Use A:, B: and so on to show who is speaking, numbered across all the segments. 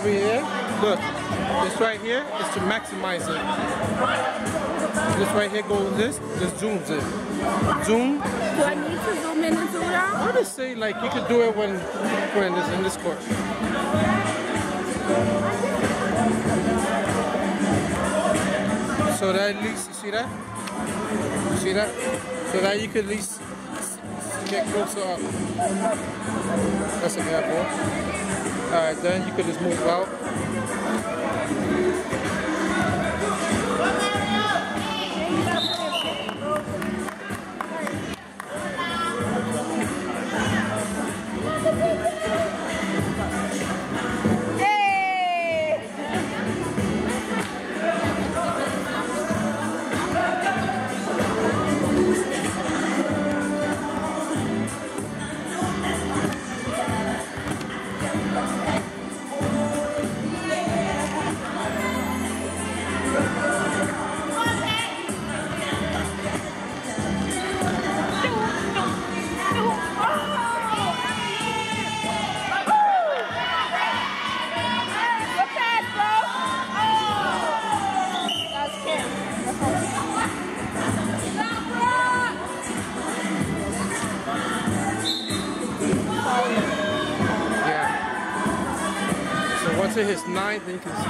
A: over here, look, this right here is to maximize it. This right here goes this, this zooms it. Zoom.
B: Do I need to zoom in and zoom out?
A: I would say like you could do it when when this in this court. So that at least you see that? You see that? So that you could at least get closer up. That's a bad ball. Alright, then you could just move out. hits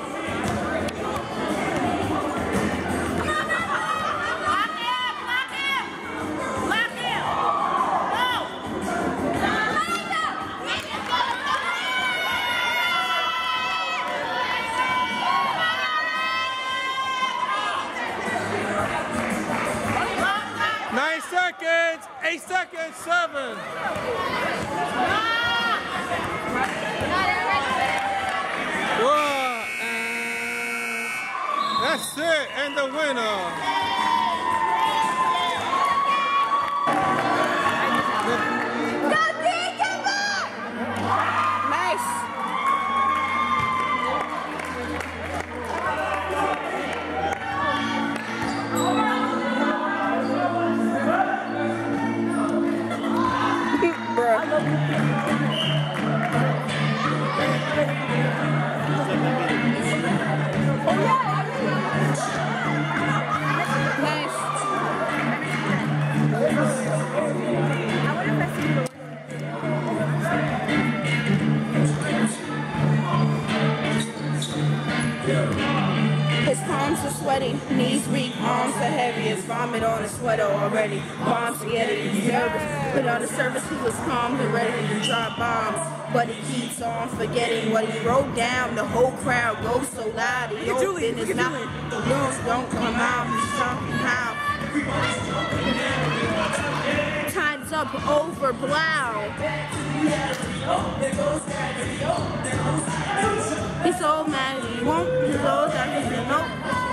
A: and the winner.
B: Serious. Vomit on his sweater already. Bomb spaghetti, he's nervous. But on the surface, he was calm and ready to drop bombs. But he keeps on forgetting what he wrote down. The whole crowd goes so loud. He open his mouth. The words don't come out. He's somehow. Time's up over blow. He's so mad he won't. Knows that he's no.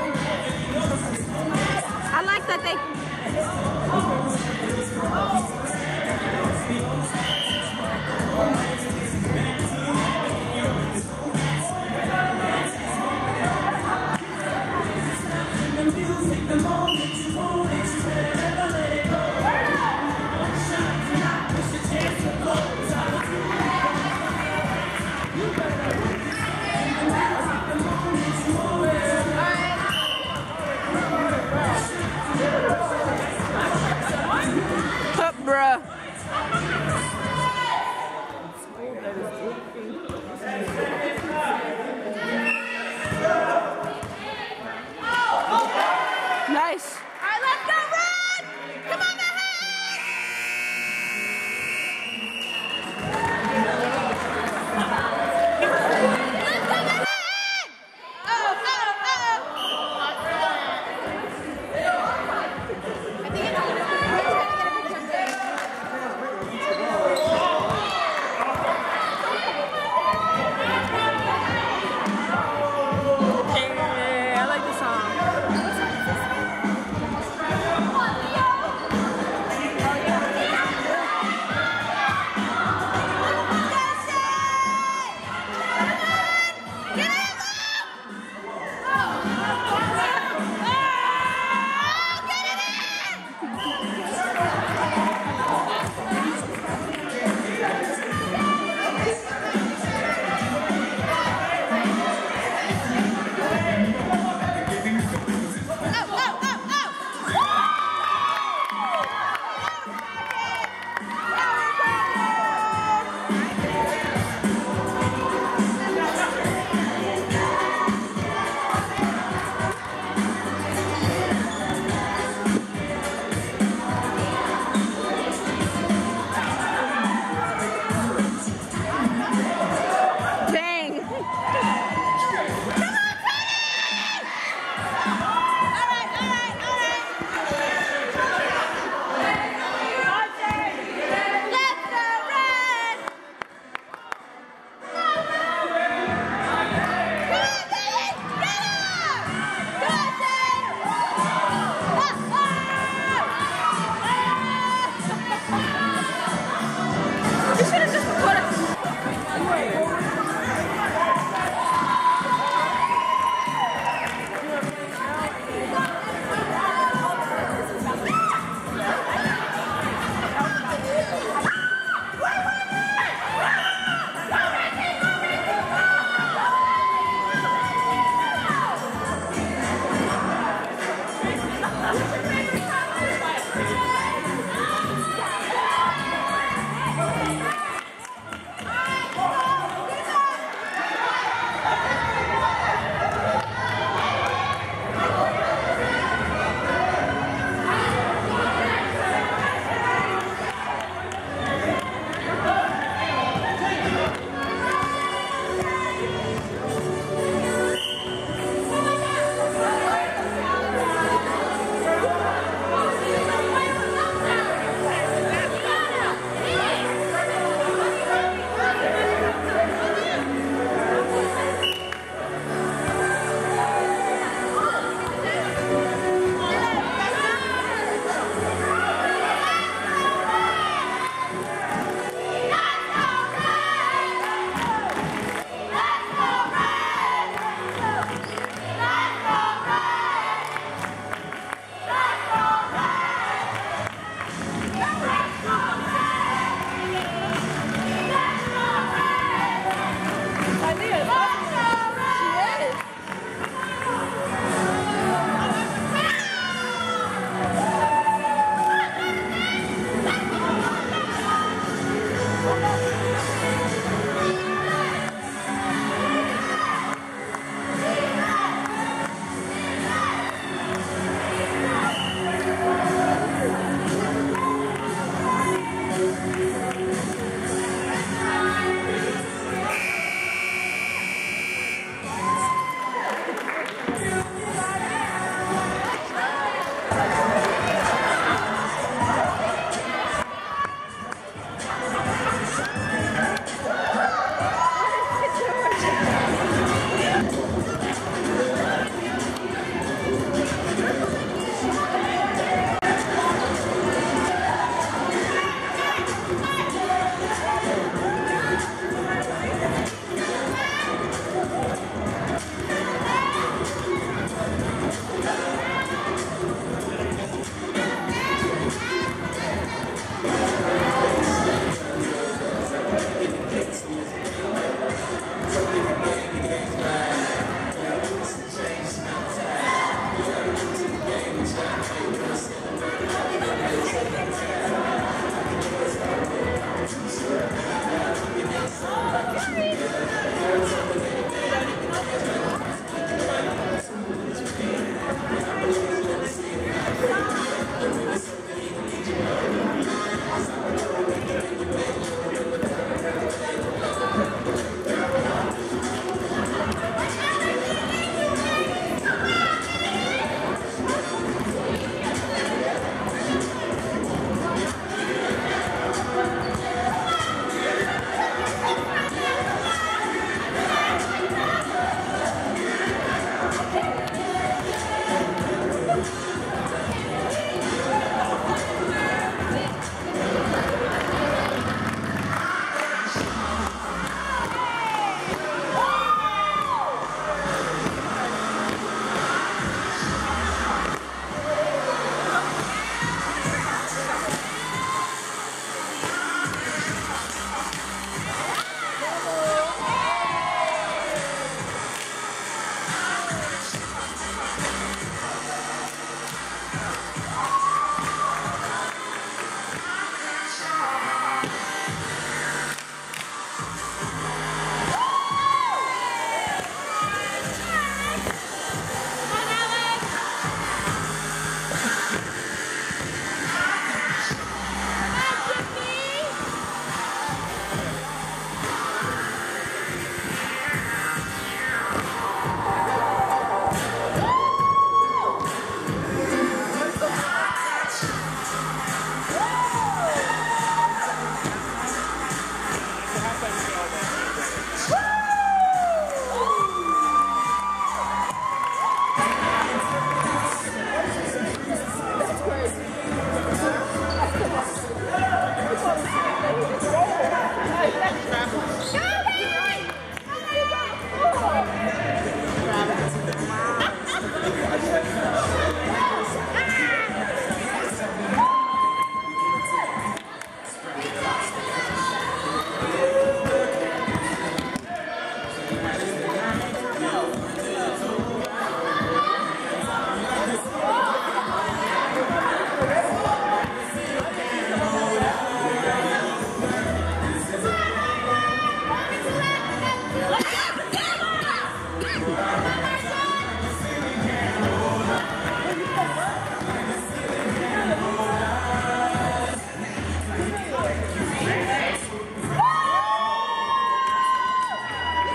B: I like that they.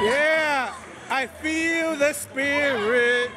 B: Yeah, I feel the
A: spirit.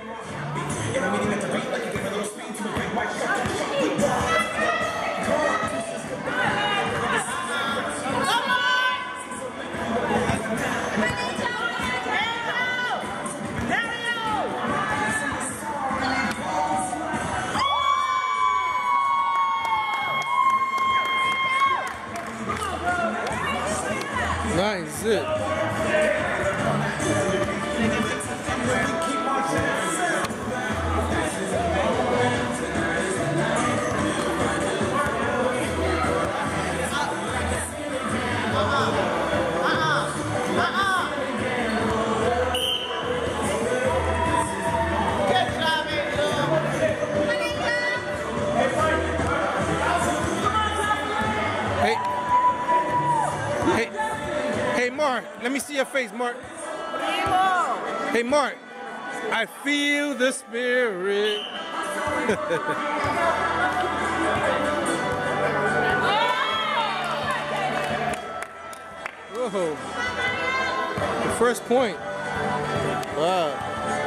A: Let me see your face, Mark. Hey, Mark. I feel the spirit. Whoa. The first point. Wow.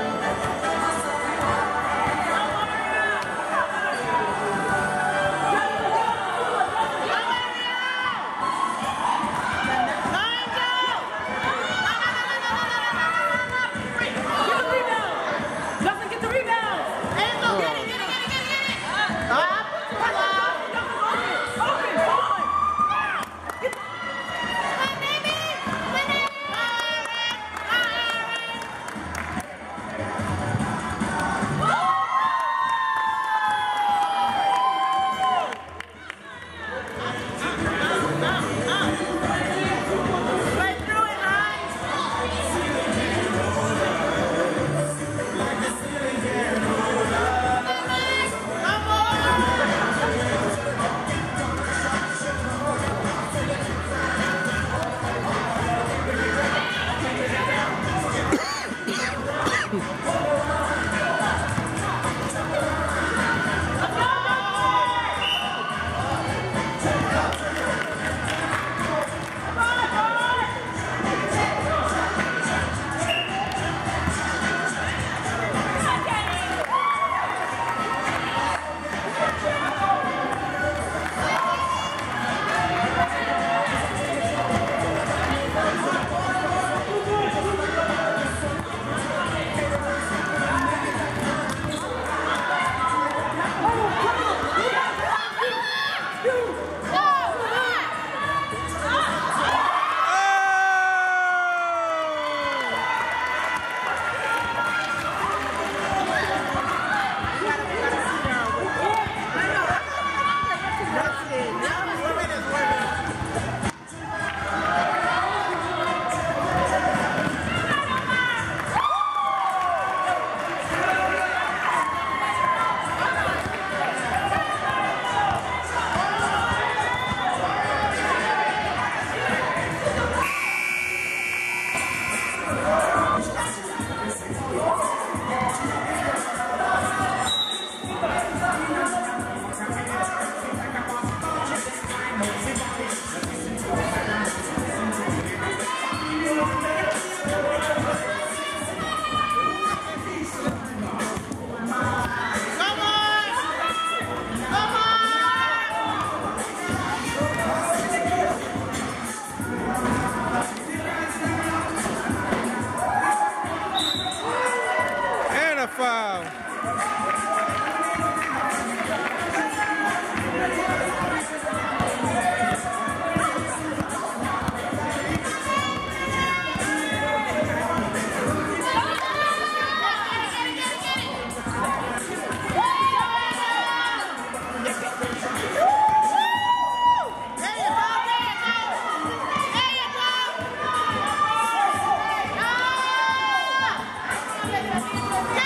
C: Yeah.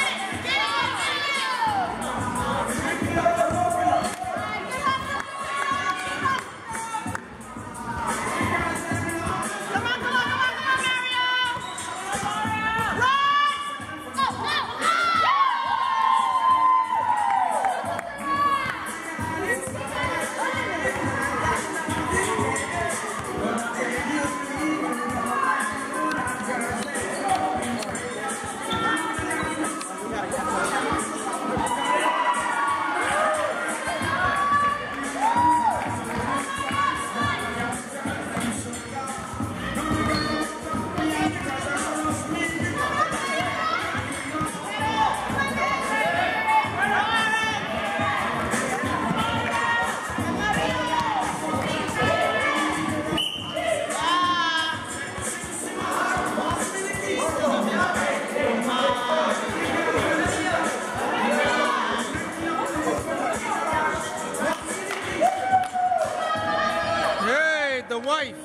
A: Wife.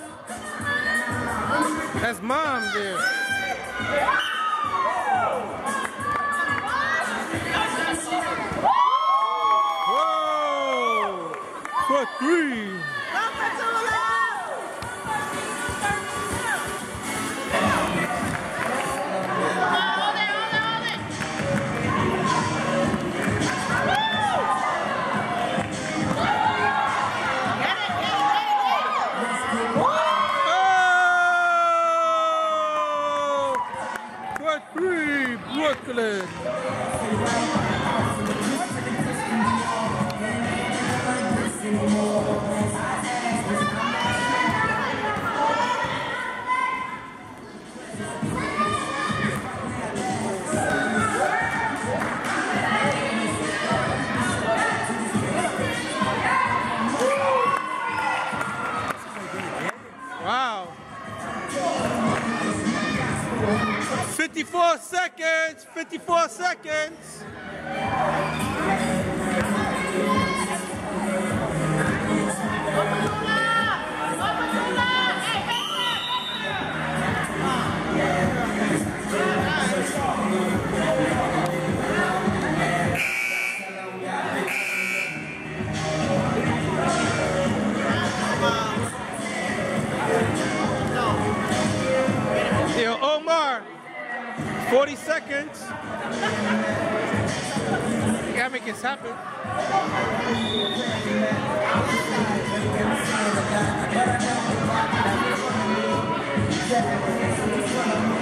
A: That's mom there. Whoa! For three. Wow. 54 seconds, 54 seconds. 40 seconds. You gotta make this happen. Oh!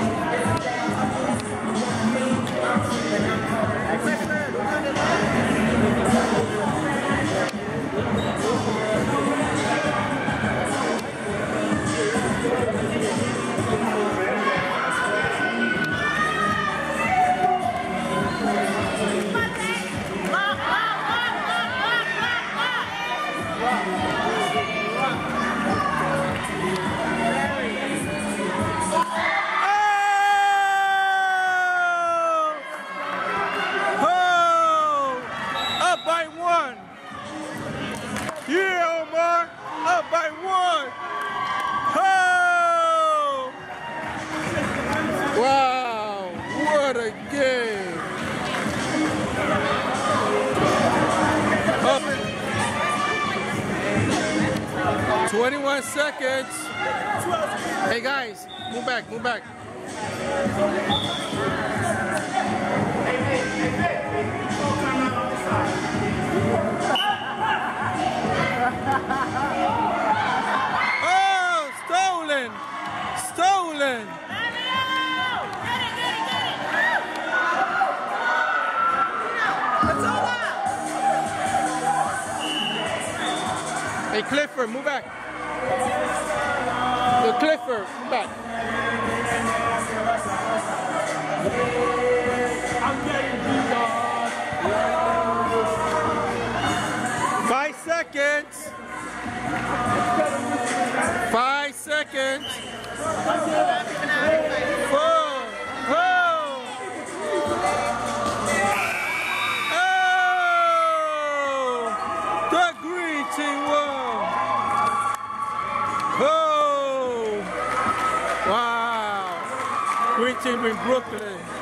A: Green team in Brooklyn.